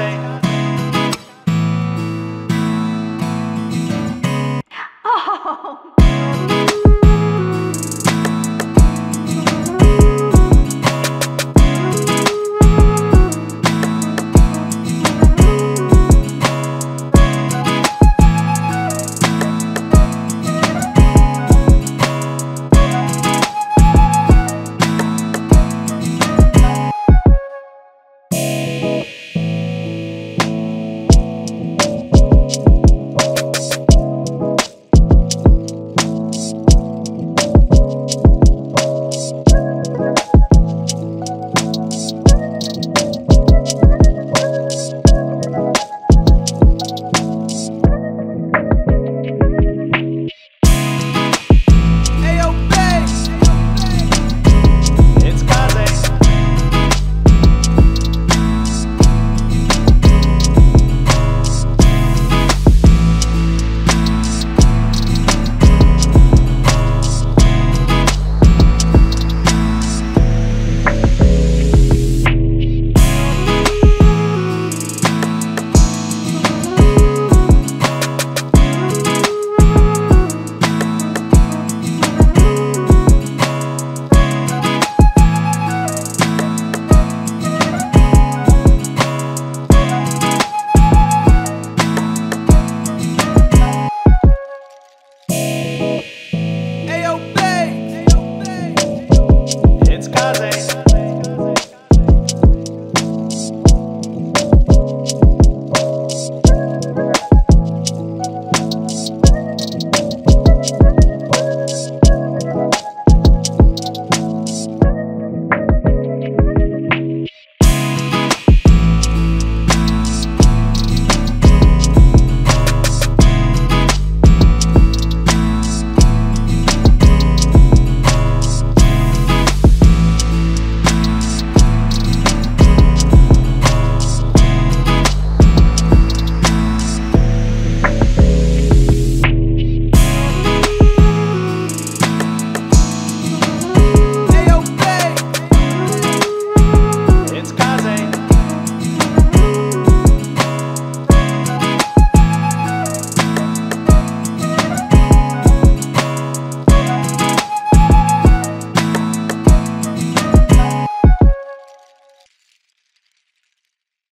say. Oh.